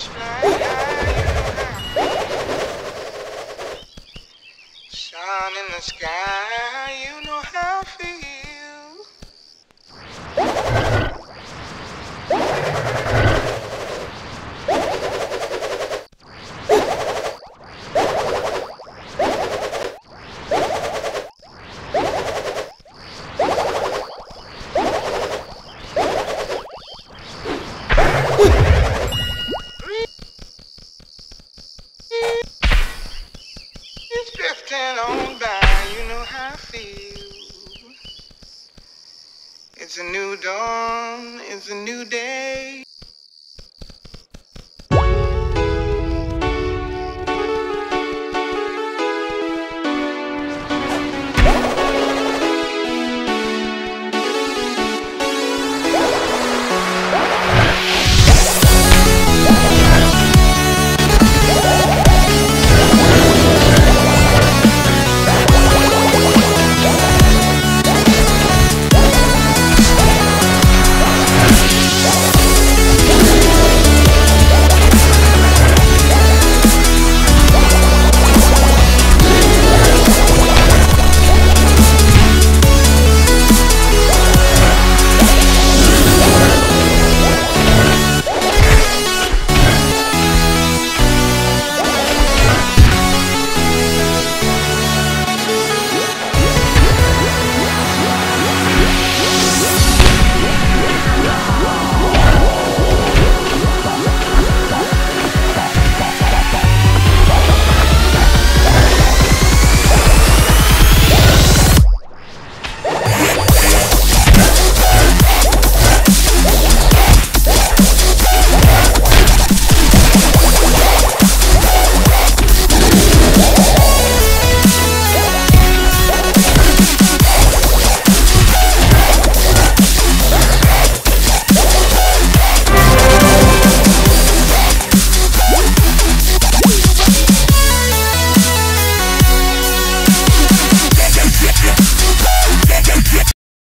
Sun in the sky, you know how It's a new dawn, it's a new day.